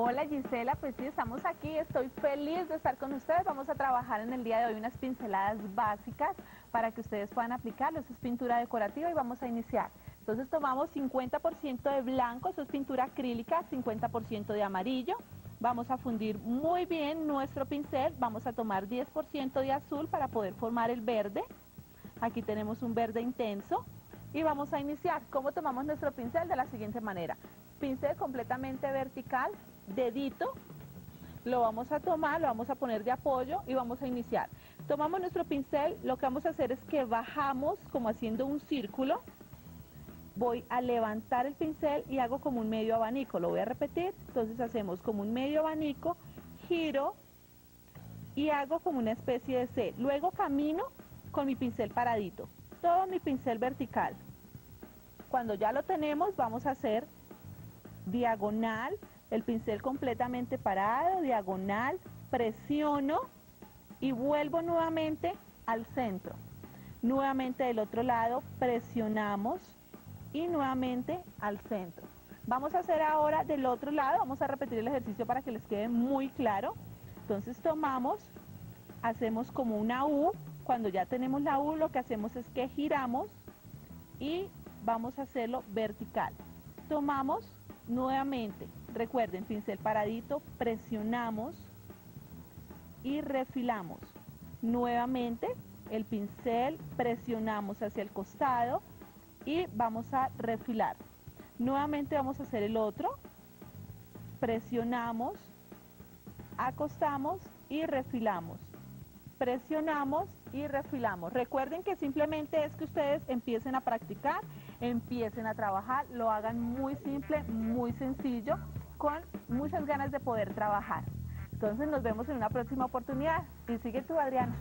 Hola Gisela, pues sí, estamos aquí, estoy feliz de estar con ustedes. Vamos a trabajar en el día de hoy unas pinceladas básicas para que ustedes puedan aplicarlo. Eso es pintura decorativa y vamos a iniciar. Entonces tomamos 50% de blanco, eso es pintura acrílica, 50% de amarillo. Vamos a fundir muy bien nuestro pincel, vamos a tomar 10% de azul para poder formar el verde. Aquí tenemos un verde intenso y vamos a iniciar. ¿Cómo tomamos nuestro pincel? De la siguiente manera. Pincel completamente vertical, dedito, lo vamos a tomar, lo vamos a poner de apoyo y vamos a iniciar. Tomamos nuestro pincel, lo que vamos a hacer es que bajamos como haciendo un círculo, voy a levantar el pincel y hago como un medio abanico, lo voy a repetir, entonces hacemos como un medio abanico, giro y hago como una especie de C, luego camino con mi pincel paradito, todo mi pincel vertical. Cuando ya lo tenemos vamos a hacer diagonal, el pincel completamente parado, diagonal, presiono y vuelvo nuevamente al centro. Nuevamente del otro lado presionamos y nuevamente al centro. Vamos a hacer ahora del otro lado, vamos a repetir el ejercicio para que les quede muy claro. Entonces tomamos, hacemos como una U, cuando ya tenemos la U lo que hacemos es que giramos y vamos a hacerlo vertical. Tomamos nuevamente, Recuerden, pincel paradito, presionamos y refilamos. Nuevamente el pincel, presionamos hacia el costado y vamos a refilar. Nuevamente vamos a hacer el otro, presionamos, acostamos y refilamos. Presionamos y refilamos. Recuerden que simplemente es que ustedes empiecen a practicar, empiecen a trabajar, lo hagan muy simple, muy sencillo con muchas ganas de poder trabajar. Entonces nos vemos en una próxima oportunidad. Y sigue tú, Adriana.